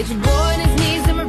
It's born boy on his knees